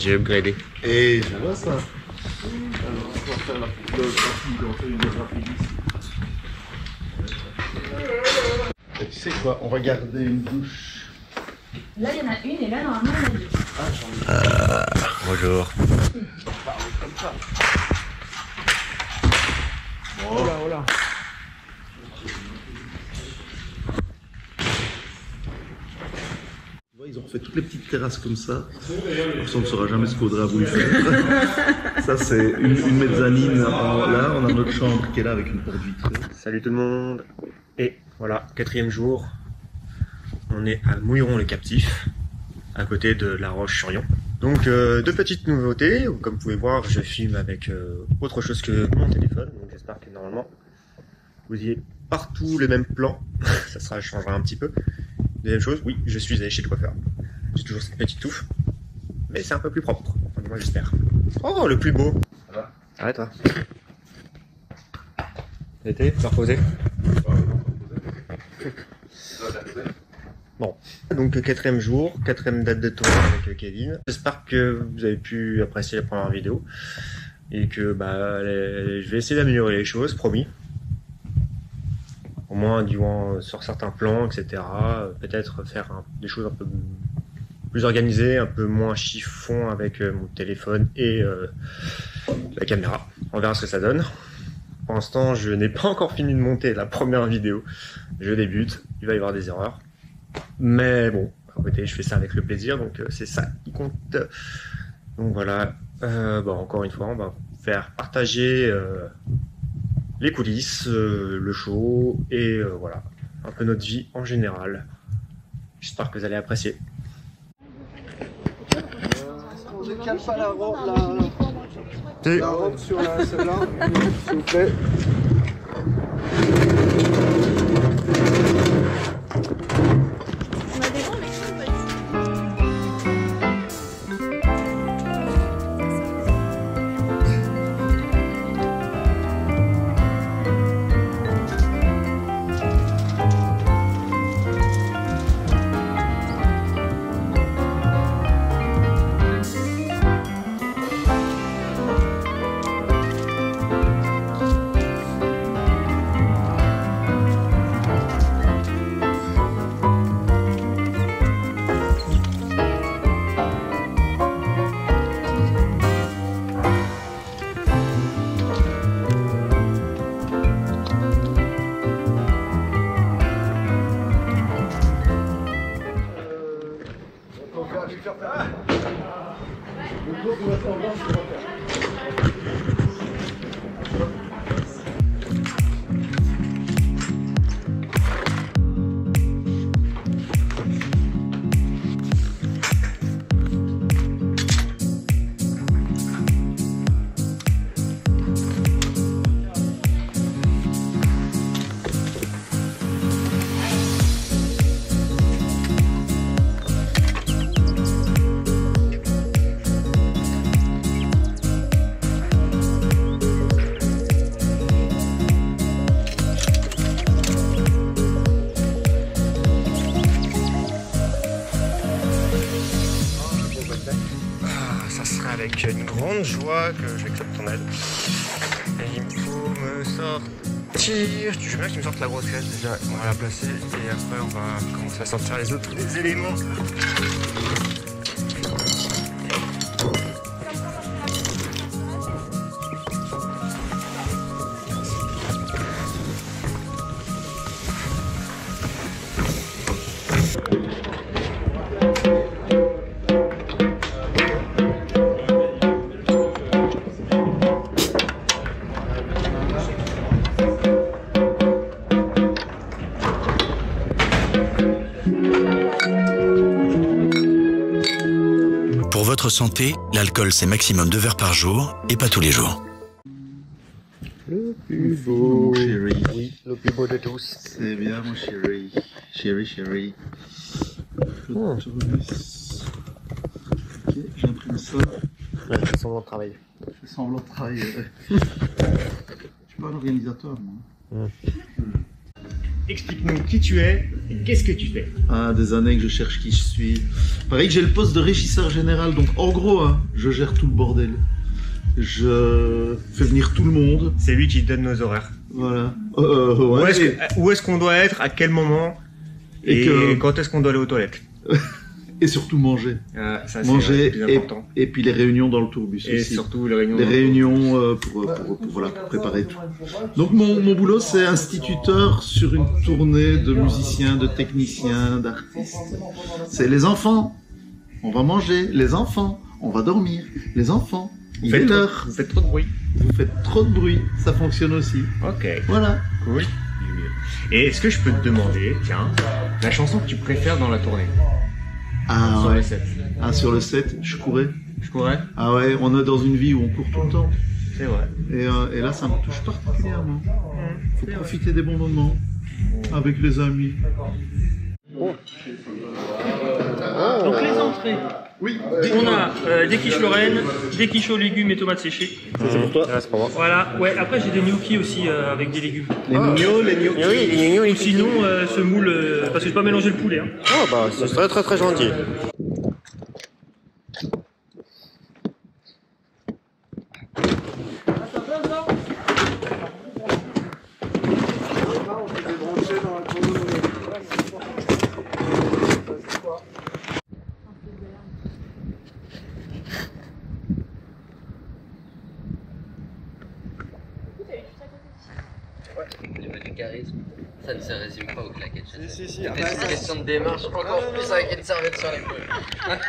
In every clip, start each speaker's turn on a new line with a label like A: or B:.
A: J'ai upgradé.
B: Et ça va ça Alors, on va faire la. Et tu sais quoi, on va garder une douche.
C: Là, il y en a une et là, normalement, il y en a deux.
B: Ah, j'en ai
A: Bonjour.
B: comme ça. Bon.
A: Voilà, voilà.
B: Tu refait toutes les petites terrasses comme ça. On ne saura jamais ce qu'Audrey a voulu faire. ça, c'est une, mezzanine en- là. On a notre chambre qui est là avec une porte vitrée.
A: Salut tout le monde. Et voilà, quatrième jour. On est à Mouilleron les Captifs, à côté de La Roche-sur-Yon. Donc euh, deux petites nouveautés. Comme vous pouvez voir, je filme avec euh, autre chose que mon téléphone. Donc j'espère que normalement vous ayez partout les mêmes plans. Ça sera changera un petit peu. Deuxième chose, oui, je suis allé chez le coiffeur. J'ai toujours cette petite touffe, mais c'est un peu plus propre. Enfin, moi j'espère. Oh, le plus beau.
B: Ça va?
A: Arrête toi? L'été, tu reposer? Bon, donc quatrième jour, quatrième date de tournée avec euh, Kevin. J'espère que vous avez pu apprécier la première vidéo et que bah, les- je vais essayer d'améliorer les choses, promis. Au moins, du moins sur certains plans, etc. euh, Peut-être faire des choses un peu plus organisées, un peu moins chiffon avec euh, mon téléphone et euh, la caméra. On verra ce que ça donne. Pour l'instant, je n'ai pas encore fini de monter la première vidéo. Je débute, il va y avoir des erreurs. Mais bon, côté, je fais ça avec le plaisir, donc euh, c'est ça qui compte. Donc voilà, euh, bon, encore une fois, on va faire partager euh, les coulisses, euh, le show et euh, voilà, un peu notre vie en général. J'espère que vous allez apprécier.
D: On ne cale pas la robe, la, la robe sur la celle-là, s'il vous plaît.
A: La grosse caisse déjà. On va la placer et après on va commencer à sortir les autres les éléments.
E: Santé, l'alcool c'est maximum 2 verres par jour et pas tous les jours.
A: Le plus
B: Mon chéri.
A: Oui, le plus beau de tous.
B: C'est bien, mon chéri. Chéri, chéri. Je
A: Oh.
B: Ok, j'imprime ça.
A: Ouais, c'est semblant de travail.
B: Je fais semblant de travailler. Je suis pas un organisateur, moi.
A: Explique-nous qui tu es et qu'est-ce que tu fais.
B: Ah, des années que je cherche qui je suis. Pareil que j'ai le poste de régisseur général, donc en gros, hein, je gère tout le bordel. Je fais venir tout le monde.
A: C'est lui qui donne nos horaires.
B: Voilà. Euh, ouais,
A: où est-ce
B: et-
A: qu'on doit être, à quel moment,
B: Et
A: et,
B: que-
A: quand est-ce qu'on doit aller aux toilettes?
B: et surtout manger.
A: Ah, ça,
B: Manger
A: plus
B: et, puis les réunions dans le tourbus
A: Et
B: aussi.
A: surtout les réunions.
B: les réunions euh, pour, pour, pour, voilà, pour préparer tout. Donc mon, mon boulot c'est instituteur sur une tournée de musiciens, de techniciens, d'artistes. C'est les enfants, on va manger, les enfants, on va dormir, les enfants, il est l'heure,
A: vous faites trop de bruit.
B: vous faites trop de bruit, ça fonctionne aussi.
A: Ok,
B: Voilà.
A: cool. Et est-ce que je peux te demander, tiens, la chanson que tu préfères dans la tournée?
B: Ah
A: Sur
B: ouais.
A: les sets.
B: Ah sur le set, je courais.
A: Je pourrais
B: Ah ouais, on est dans une vie où on court tout le temps.
A: C'est vrai.
B: Et, euh, et là ça me touche particulièrement. Faut profiter des bons moments avec les amis.
F: Donc les entrées.
B: Oui.
F: On a euh, des quiches Lorraine, des quiches aux légumes et tomates séchées.
A: C'est pour toi c'est pour moi.
F: Voilà, ouais, après j'ai des gnocchis aussi euh, avec des légumes.
B: Les mignons, les mignons.
A: oui, les
F: sinon, euh, ce moule, euh, parce que j'ai pas mélangé le poulet. Hein.
A: Oh bah, c'est très très très gentil.
G: Au niveau du charisme, ça ne se résume pas aux claquettes.
D: Si, si, si.
G: C'est
D: Ah,
G: une
D: bah,
G: question de démarche encore plus avec une serviette sur l'épaule.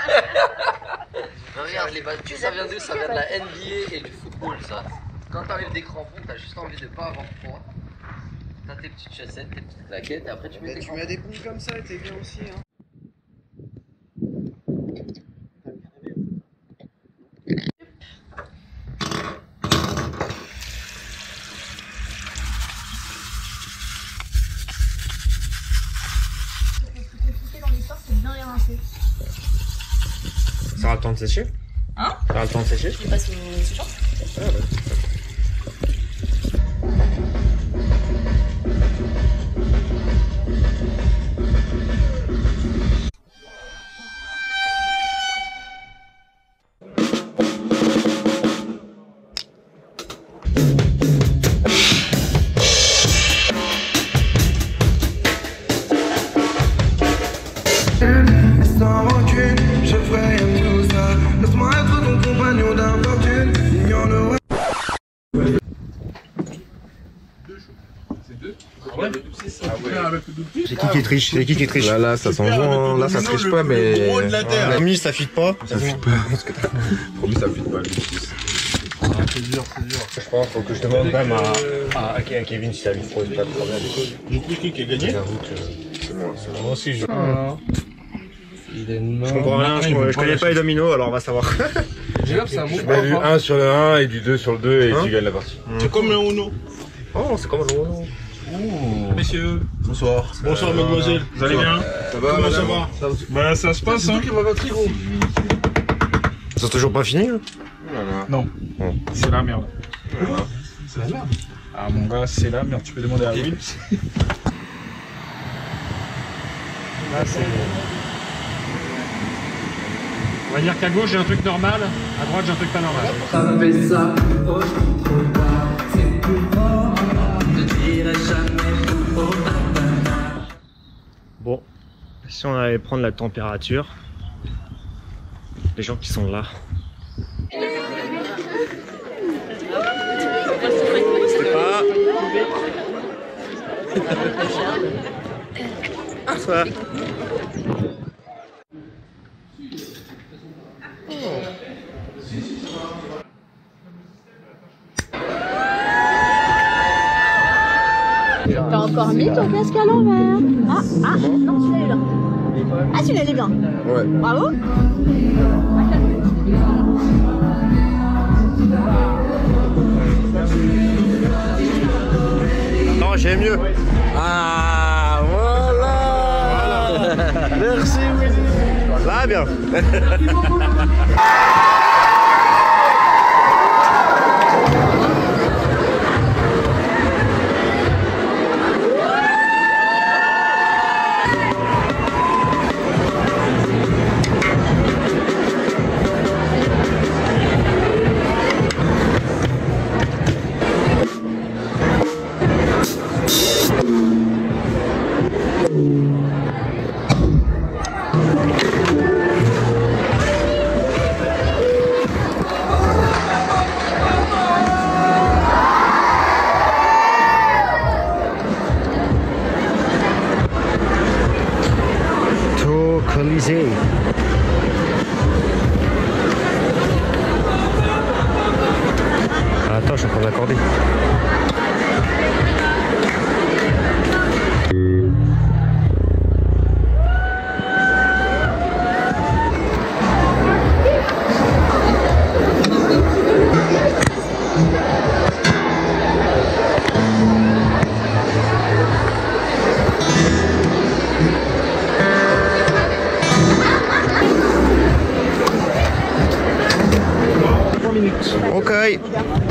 G: regarde, les balles, ça vient d'où Ça vient de la NBA et du football, ça. Quand t'arrives des crampons, t'as juste envie de pas avoir froid. T'as tes petites chaussettes, tes petites claquettes, et après tu mets
D: Mais
G: tes
D: tu
G: crampons.
D: mets des boules comme ça et t'es bien aussi. Hein.
A: De sécher.
C: Hein?
A: Le temps de sécher.
C: Je les passe au séchant.
H: Sans
A: qui triche C'est qui qui triche
I: Là, là, ça s'en hein. Là, ça triche pas, mais.
A: La mise, ça fit pas.
I: Ça fuit pas. Lui, ça fuit pas. lui.
A: Je pense faut que je demande quand même à, à, à Kevin si ça lui pose pas de problème.
I: qui a gagné
A: J'avoue que
I: C'est moi. C'est moi aussi. Je...
A: je comprends rien, je, connais pas les dominos, alors on va savoir.
I: Je mets du 1 sur le 1 et du 2 sur le 2 et
A: Hein
I: tu gagnes la partie.
B: C'est comme un Uno.
A: Oh, c'est comme
B: Messieurs. Bonsoir.
I: Bonsoir, mademoiselle.
B: Vous allez bien
I: Ça va,
B: Comment ça va
I: Bah, ça se passe, hein.
A: C'est toujours pas fini hein
I: Non. C'est la merde. C'est la merde. Ah, mon gars, c'est la merde. Tu peux demander à Will.
F: On va dire qu'à gauche j'ai un truc normal, à droite j'ai un truc pas normal.
H: Ça fait ça,
A: Bon, si on allait prendre la température, les gens qui sont là. C'est pas. Ça.
C: Encore mis ton casque à l'envers. Ah, ah, non, celui-là il est bien. Ah, celui-là il est bien.
I: Ouais.
C: Bravo.
A: Non, j'ai mieux.
I: Ah, voilà.
A: Merci, Willy. Là, bien.
J: Бай-бай.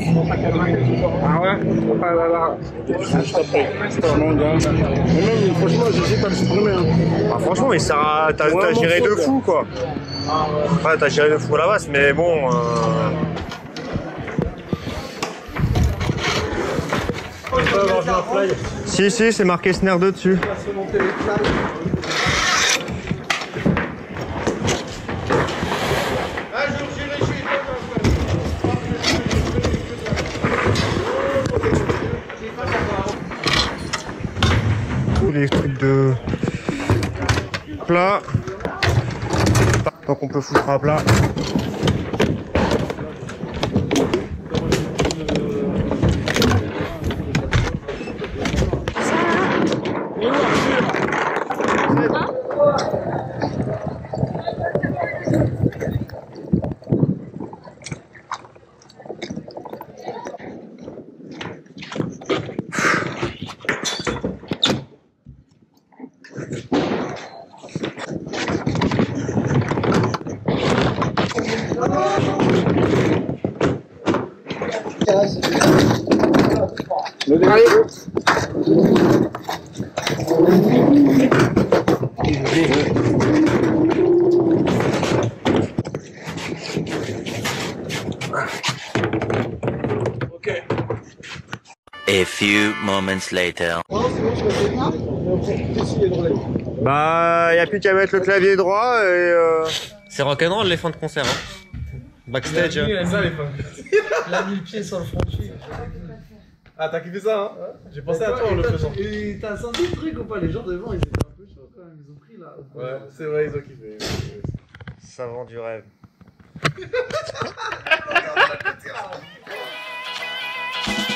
J: Ah
I: ouais Ah là là. Je gars. Mais même, franchement, j'hésite à le supprimer. Hein.
A: Ah, Franchement, mais ça, a- t'as
I: Ouais,
A: géré de fou quoi. Ouais, t'as géré de fou à la base, mais bon. euh, Si, si, c'est marqué Snare 2 dessus. Donc on peut foutre à plat.
E: A few moments later.
A: Bah, y a plus qu'à mettre le clavier droit et. Euh... C'est rock'n'roll les fins de concert. Hein. Backstage. hein.
D: Il a mis le pied sur le franchi.
K: Ah, t'as kiffé ça, hein J'ai pensé à toi en le faisant.
D: Et t'as senti le truc ou pas Les gens devant, ils étaient un peu chauds quand même. Ils ont pris là.
K: Ouais, c'est vrai, ils ont kiffé.
A: Ça vend du rêve.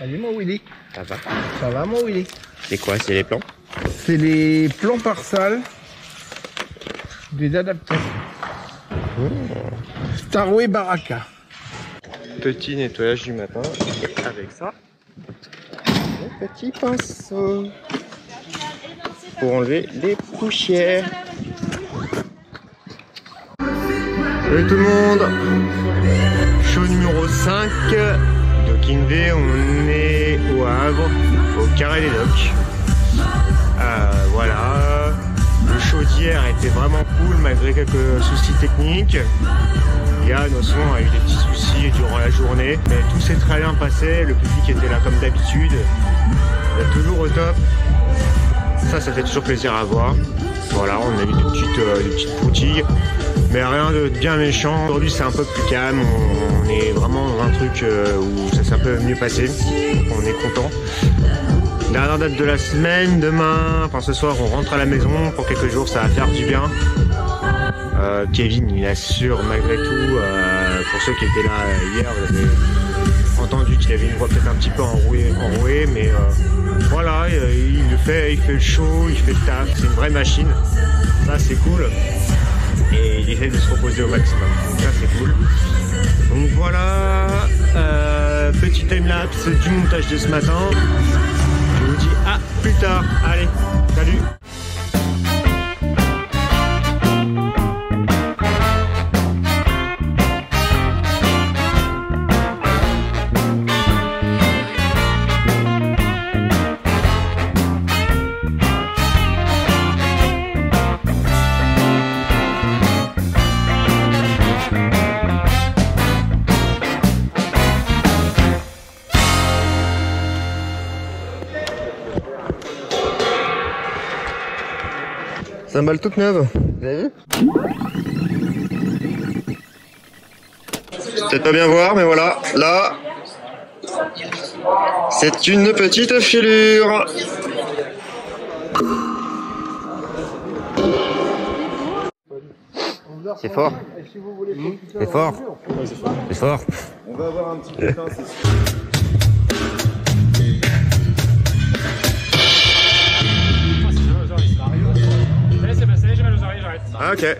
D: Salut mon Willy.
A: Ça va
D: Ça va mon Willy?
A: C'est quoi C'est les plans?
D: C'est les plans par salle des adaptations. Starway Baraka.
A: Petit nettoyage du matin avec ça. Le petit pinceau. Pour enlever les poussières. Salut tout le monde Show numéro 5 on est au Havre, au Carré des Docks. Euh, voilà, le show était vraiment cool malgré quelques soucis techniques. Yann son a eu des petits soucis durant la journée, mais tout s'est très bien passé, le public était là comme d'habitude, toujours au top. Ça, ça fait toujours plaisir à voir. Voilà, on a eu des petites, euh, des petites mais rien de bien méchant. Aujourd'hui, c'est un peu plus calme. On, est vraiment dans un truc euh, où ça s'est un peu mieux passé. On est content. Dernière date de la semaine, demain, enfin ce soir, on rentre à la maison pour quelques jours. Ça va faire du bien. Euh, Kevin, il assure malgré tout. euh, pour ceux qui étaient là hier, vous avez entendu qu'il avait une voix peut-être un petit peu enrouée, mais voilà, il le fait, il fait le show, il fait le taf, c'est une vraie machine. Ça c'est cool. Et il essaie de se reposer au maximum. Donc ça c'est cool. Donc voilà, euh, petit time-lapse du montage de ce matin. Je vous dis à plus tard. Allez, salut Cymbale toute neuve. Vous avez vu Peut-être pas bien voir, mais voilà. Là, c'est une petite filure. C'est fort. C'est fort. C'est fort.
F: On va avoir un petit
A: ok.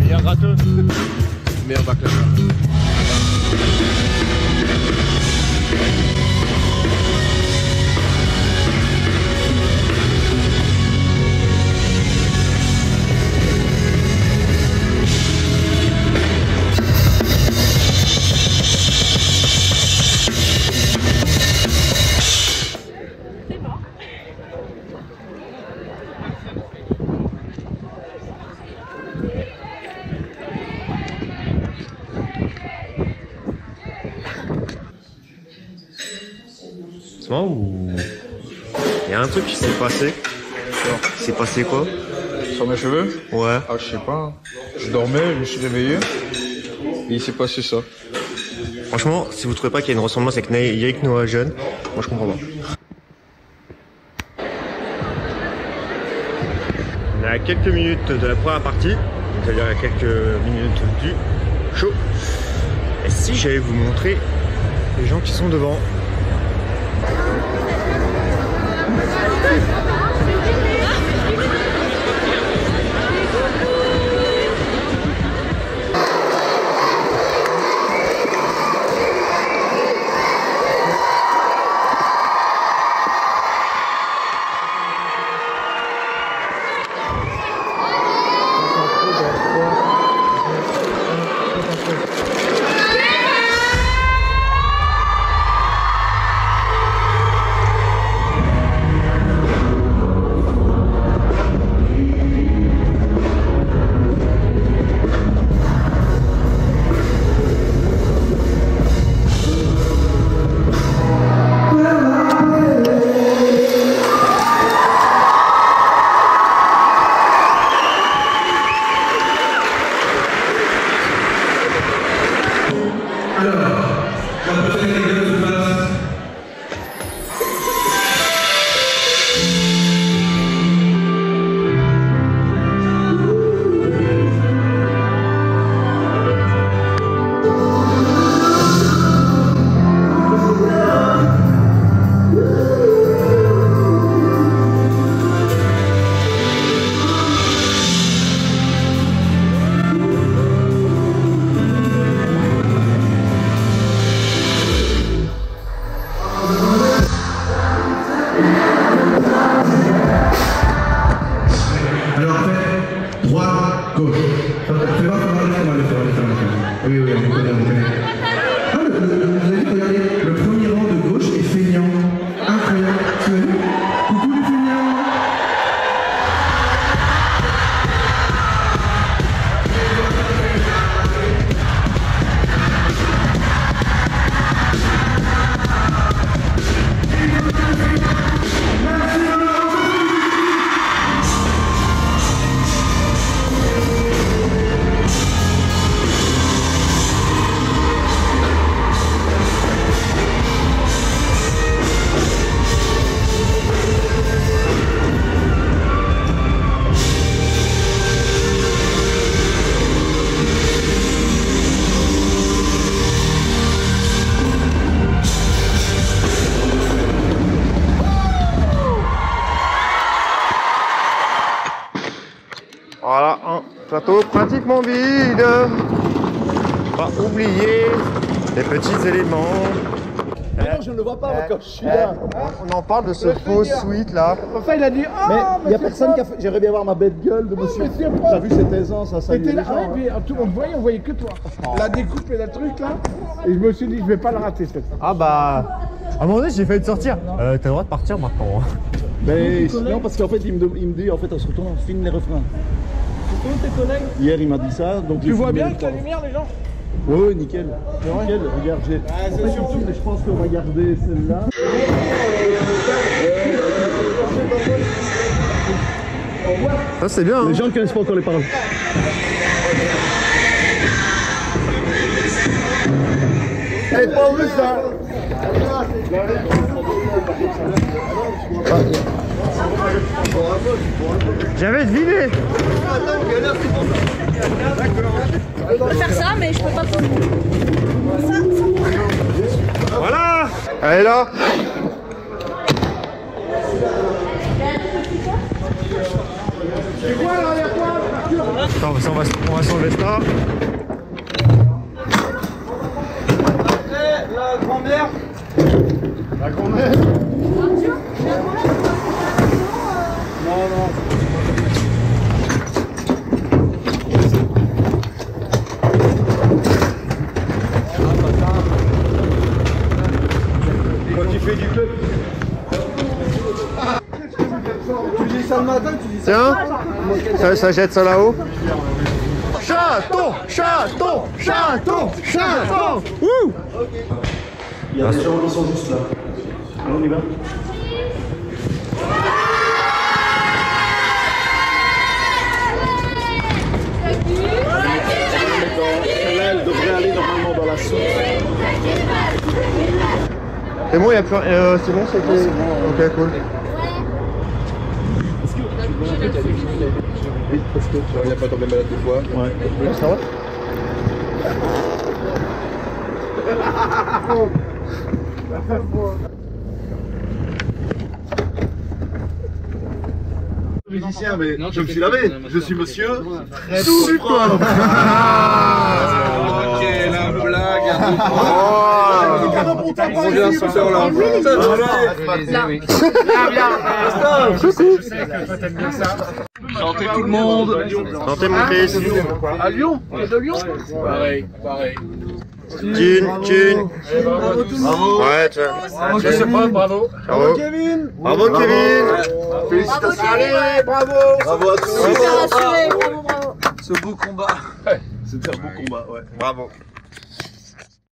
L: Meilleur gratteux.
M: Meilleur backlash.
A: Truc qui s'est passé. C'est passé quoi
I: Sur mes cheveux
A: Ouais.
I: Ah, je sais pas. Je dormais, je me suis réveillé. Et il s'est passé ça.
A: Franchement, si vous trouvez pas qu'il y a une ressemblance avec Yannick Noah jeune, moi je comprends pas. On est à quelques minutes de la première partie, c'est-à-dire à quelques minutes du show. Et si j'allais vous montrer les gens qui sont devant Thank you. Pratiquement vide. Pas oublier les petits éléments.
B: Non, je ne le vois pas moi, quand je suis là.
A: On en parle de ce faux suite là.
B: Enfin, il a dit Ah, mais il n'y a personne qui a fait. J'aimerais bien voir ma bête gueule de monsieur. T'as vu cette aisance, saluait
N: là,
B: les gens.
N: ouais,
B: hein.
N: puis, tout le monde voyait, on voyait que toi. La découpe et le truc là. Et je me suis dit, je vais pas le rater cette fois.
A: Ah bah. À un moment donné, j'ai failli te sortir. Euh, T'as le droit de partir maintenant.
B: Mais non, parce qu'en fait, il me, de- il me dit en fait, on se retourne, on filme les refrains.
N: Tes collègues
B: Hier, il m'a dit ça. Donc
N: Tu vois bien avec la lumière, les gens
B: Oui, oui, nickel. Nickel, regarde, j'ai.
N: c'est
B: En fait, je pense qu'on va garder celle-là.
A: Ça c'est bien.
B: Les gens ne connaissent pas encore les paroles.
N: Eh, pas vu ça
A: J'avais deviné.
C: Je peux faire ça, mais je peux pas.
A: Voilà. Allez là
N: C'est quoi là,
A: Attends, on va, on va s'enlever ça.
O: La grand-mère.
N: La grand-mère
O: Non, non. Quand tu fais du club. Tu dis ça le matin, tu dis ça
A: Tiens ça, ça jette ça là-haut. Chaton Chaton Chaton Chaton Wouh
P: Il y a des gens qui sont juste là. On y va
B: Celle-là, elle devrait aller normalement dans la soupe.
A: C'est bon, y a plus rien. euh, c'est bon, c'était. Ok, cool.
I: Oui, parce que il n'a pas tombé malade deux fois.
B: Ouais.
A: Ça va
B: Musicien, mais je me suis lavé. Je suis monsieur. Très
I: Super.
B: propre.
I: Ok, la blague.
B: Oh.
I: On vient ce soir là.
B: Chantez tout le monde.
A: Santé mon fils.
N: À Lyon T'es de Lyon
Q: Pareil, pareil.
A: Thune, thune.
B: Bravo.
A: Ouais, tu vois.
Q: Ok, c'est pas, bravo.
A: Bravo.
N: Kevin
A: Bravo Kevin.
B: Félicitations.
N: Allez, bravo
B: Bravo à tous.
C: Super assuré, bravo, bravo.
B: Ce beau combat. C'était un beau combat, ouais.
A: Bravo.